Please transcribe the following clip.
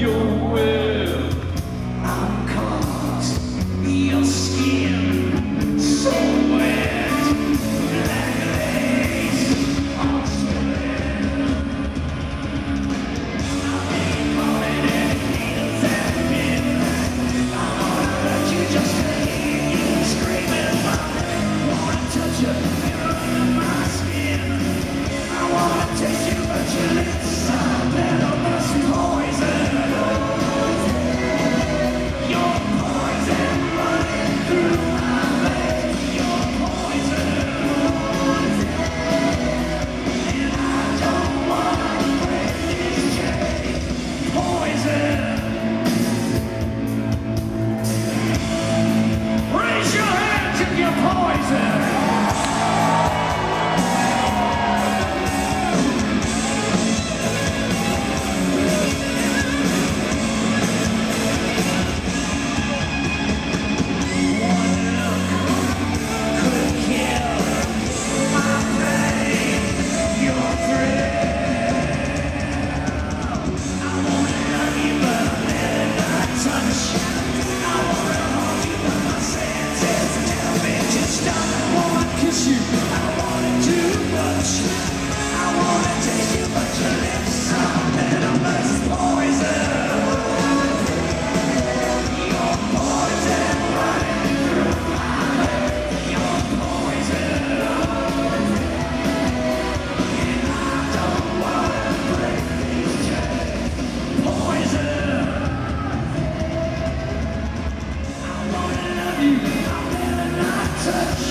you. time.